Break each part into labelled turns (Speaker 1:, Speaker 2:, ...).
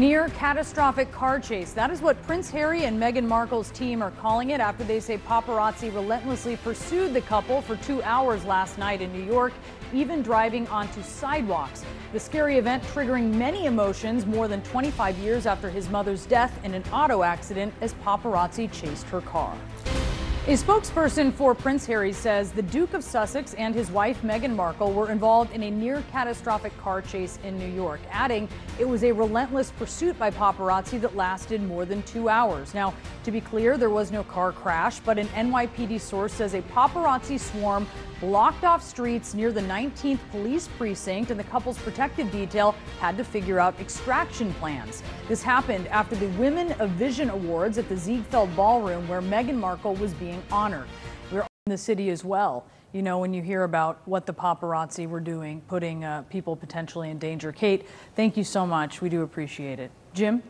Speaker 1: near catastrophic car chase. That is what Prince Harry and Meghan Markle's team are calling it after they say paparazzi relentlessly pursued the couple for two hours last night in New York, even driving onto sidewalks. The scary event triggering many emotions more than 25 years after his mother's death in an auto accident as paparazzi chased her car. A spokesperson for Prince Harry says the Duke of Sussex and his wife Meghan Markle were involved in a near catastrophic car chase in New York, adding it was a relentless pursuit by paparazzi that lasted more than two hours. Now, to be clear, there was no car crash, but an NYPD source says a paparazzi swarm blocked off streets near the 19th police precinct, and the couple's protective detail had to figure out extraction plans. This happened after the Women of Vision Awards at the Ziegfeld Ballroom, where Meghan Markle was being honored. We're in the city as well. You know, when you hear about what the paparazzi were doing, putting uh, people potentially in danger. Kate, thank you so much. We do appreciate it. Jim?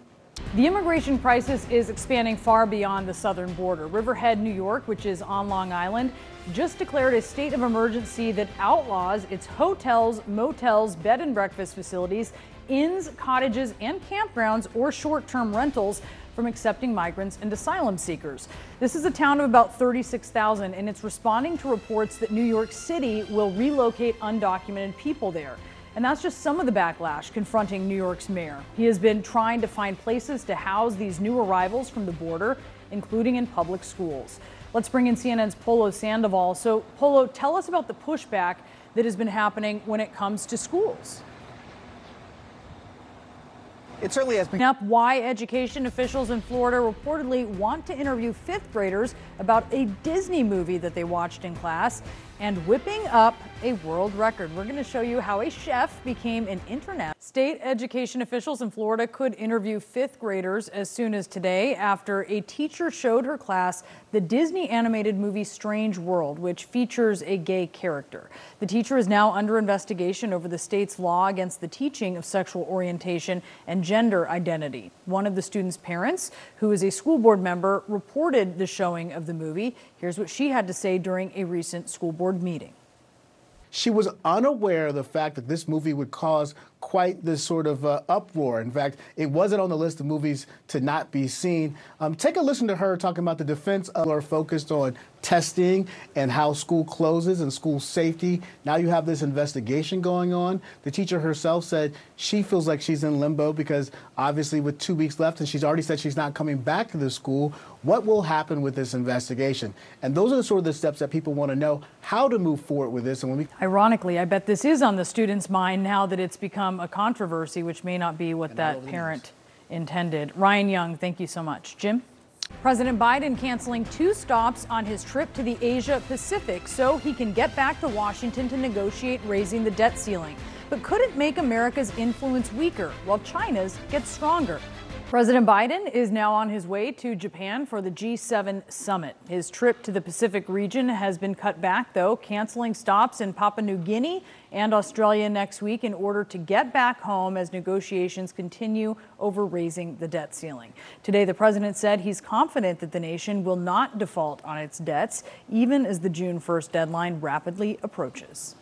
Speaker 1: The immigration crisis is expanding far beyond the southern border. Riverhead, New York, which is on Long Island, just declared a state of emergency that outlaws its hotels, motels, bed and breakfast facilities, inns, cottages, and campgrounds or short term rentals from accepting migrants and asylum seekers. This is a town of about 36,000 and it's responding to reports that New York City will relocate undocumented people there. And that's just some of the backlash confronting New York's mayor. He has been trying to find places to house these new arrivals from the border, including in public schools. Let's bring in CNN's Polo Sandoval. So, Polo, tell us about the pushback that has been happening when it comes to schools.
Speaker 2: It certainly has been.
Speaker 1: Up why education officials in Florida reportedly want to interview fifth graders about a Disney movie that they watched in class and whipping up a world record. We're going to show you how a chef became an internet. State education officials in Florida could interview fifth graders as soon as today after a teacher showed her class the Disney animated movie Strange World, which features a gay character. The teacher is now under investigation over the state's law against the teaching of sexual orientation and gender identity. One of the student's parents, who is a school board member, reported the showing of the movie. Here's what she had to say during a recent school board meeting.
Speaker 3: She was unaware of the fact that this movie would cause quite this sort of uh, uproar. In fact, it wasn't on the list of movies to not be seen. Um, take a listen to her talking about the defense of are focused on testing and how school closes and school safety. Now you have this investigation going on. The teacher herself said she feels like she's in limbo because obviously with two weeks left and she's already said she's not coming back to the school. What will happen with this investigation? And those are the sort of the steps that people want to know how to move forward with this. And when we
Speaker 1: Ironically, I bet this is on the student's mind now that it's become a controversy, which may not be what that parent intended. Ryan Young, thank you so much. Jim? President Biden canceling two stops on his trip to the Asia Pacific so he can get back to Washington to negotiate raising the debt ceiling. But could it make America's influence weaker while China's gets stronger? President Biden is now on his way to Japan for the G7 summit. His trip to the Pacific region has been cut back, though, canceling stops in Papua New Guinea and Australia next week in order to get back home as negotiations continue over raising the debt ceiling. Today, the president said he's confident that the nation will not default on its debts, even as the June 1st deadline rapidly approaches.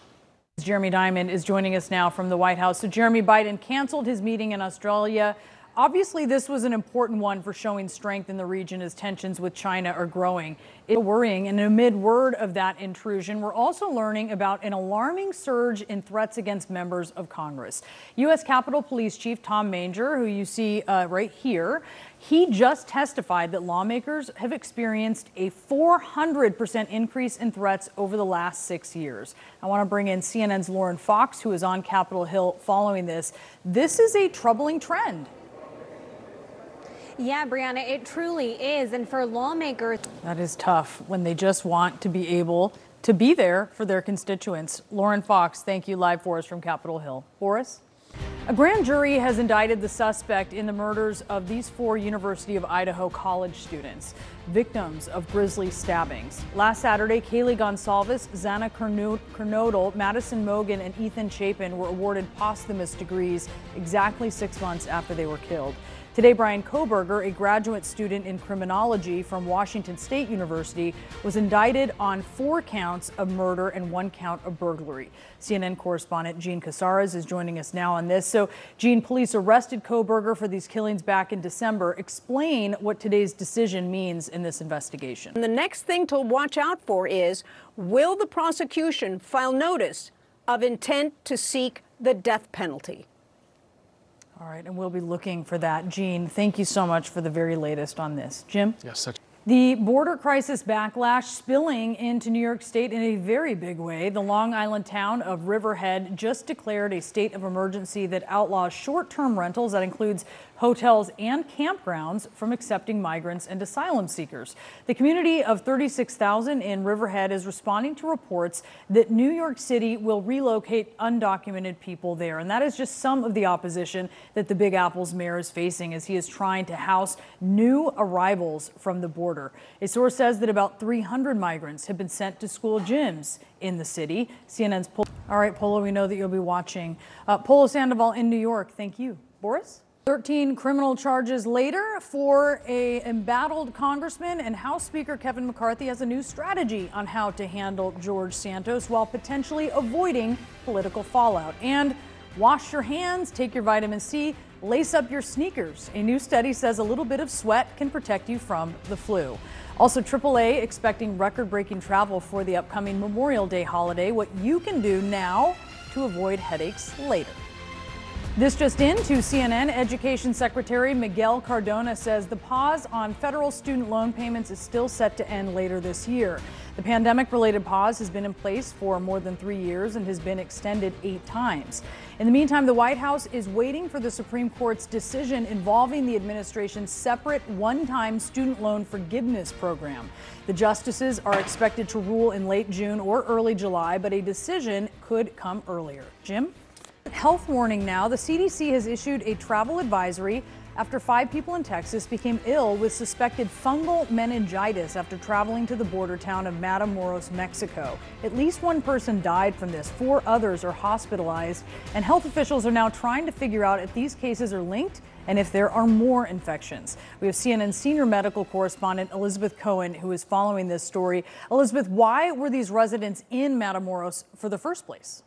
Speaker 1: Jeremy Diamond is joining us now from the White House. So, Jeremy Biden canceled his meeting in Australia Obviously, this was an important one for showing strength in the region as tensions with China are growing. It's worrying, and amid word of that intrusion, we're also learning about an alarming surge in threats against members of Congress. U.S. Capitol Police Chief Tom Manger, who you see uh, right here, he just testified that lawmakers have experienced a 400% increase in threats over the last six years. I want to bring in CNN's Lauren Fox, who is on Capitol Hill following this. This is a troubling trend.
Speaker 4: Yeah, Brianna, it truly is. And for lawmakers,
Speaker 1: that is tough when they just want to be able to be there for their constituents. Lauren Fox, thank you live for us from Capitol Hill. Boris? A grand jury has indicted the suspect in the murders of these four University of Idaho college students, victims of grisly stabbings. Last Saturday, Kaylee Goncalves, Xana Kernodle, Madison Mogan, and Ethan Chapin were awarded posthumous degrees exactly six months after they were killed. Today, Bryan Kohberger, a graduate student in criminology from Washington State University, was indicted on four counts of murder and one count of burglary. CNN correspondent Jean Casarez is joining us now on this. So, Jean, police arrested Kohberger for these killings back in December. Explain what today's decision means in this investigation.
Speaker 5: And the next thing to watch out for is will the prosecution file notice of intent to seek the death penalty?
Speaker 1: All right, and we'll be looking for that. Jean, thank you so much for the very latest on this. Jim?
Speaker 6: Yes,
Speaker 1: the border crisis backlash spilling into New York State in a very big way. The Long Island town of Riverhead just declared a state of emergency that outlaws short term rentals. That includes hotels and campgrounds from accepting migrants and asylum seekers. The community of 36,000 in Riverhead is responding to reports that New York City will relocate undocumented people there. And that is just some of the opposition that the Big Apple's mayor is facing as he is trying to house new arrivals from the border border. A source says that about 300 migrants have been sent to school gyms in the city. CNN's Polo. All right, Polo, we know that you'll be watching. Uh, Polo Sandoval in New York. Thank you. Boris? 13 criminal charges later for a embattled congressman and House Speaker Kevin McCarthy has a new strategy on how to handle George Santos while potentially avoiding political fallout. And wash your hands, take your vitamin C, Lace up your sneakers. A new study says a little bit of sweat can protect you from the flu. Also, AAA expecting record breaking travel for the upcoming Memorial Day holiday. What you can do now to avoid headaches later. This just in to CNN, Education Secretary Miguel Cardona says the pause on federal student loan payments is still set to end later this year. The pandemic related pause has been in place for more than three years and has been extended eight times. In the meantime, the White House is waiting for the Supreme Court's decision involving the administration's separate one time student loan forgiveness program. The justices are expected to rule in late June or early July, but a decision could come earlier. Jim? Health warning now. The CDC has issued a travel advisory after five people in Texas became ill with suspected fungal meningitis after traveling to the border town of Matamoros, Mexico. At least one person died from this. Four others are hospitalized, and health officials are now trying to figure out if these cases are linked and if there are more infections. We have CNN senior medical correspondent Elizabeth Cohen who is following this story. Elizabeth, why were these residents in Matamoros for the first place?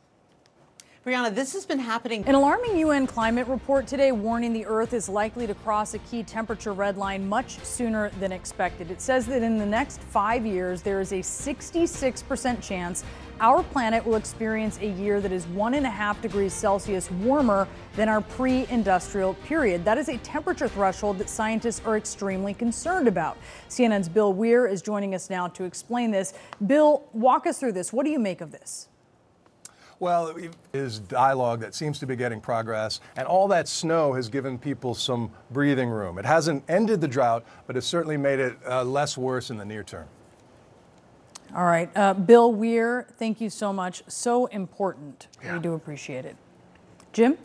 Speaker 7: Brianna, this has been happening.
Speaker 1: An alarming UN climate report today warning the Earth is likely to cross a key temperature red line much sooner than expected. It says that in the next five years, there is a 66% chance our planet will experience a year that is one and a half degrees Celsius warmer than our pre industrial period. That is a temperature threshold that scientists are extremely concerned about. CNN's Bill Weir is joining us now to explain this. Bill, walk us through this. What do you make of this?
Speaker 8: Well, is dialogue that seems to be getting progress, and all that snow has given people some breathing room. It hasn't ended the drought, but it's certainly made it uh, less worse in the near term.
Speaker 1: All right. Uh, Bill Weir, thank you so much. So important. Yeah. We do appreciate it. Jim?